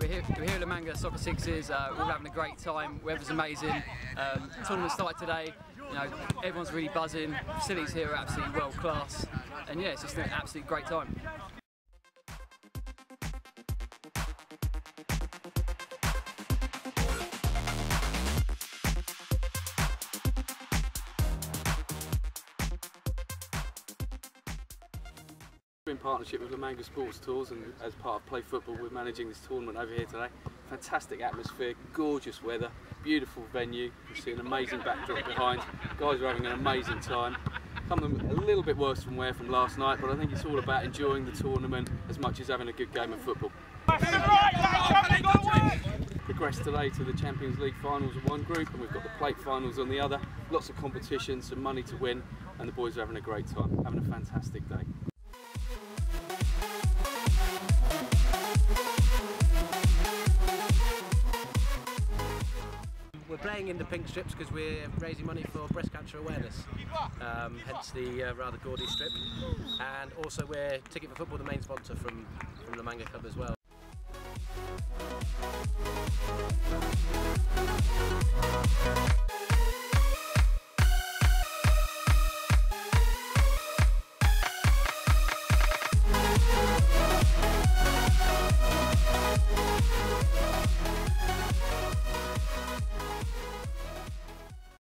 We're, here, we're here at Soccer Sixes. Uh, we're having a great time. Weather's amazing. Um, tournament started today. You know, everyone's really buzzing. The facilities here are absolutely world class, and yeah, it's just an absolutely great time. In partnership with La Manga Sports Tours and as part of Play Football we're managing this tournament over here today. Fantastic atmosphere, gorgeous weather, beautiful venue, you see an amazing backdrop behind. Guys are having an amazing time. Come a little bit worse from where from last night but I think it's all about enjoying the tournament as much as having a good game of football. Progressed today to the Champions League finals of one group and we've got the plate finals on the other. Lots of competition, some money to win and the boys are having a great time, having a fantastic day. We're playing in the pink strips because we're raising money for breast cancer awareness, um, hence the uh, rather gaudy strip. And also we're Ticket for Football, the main sponsor from, from the Manga Club as well.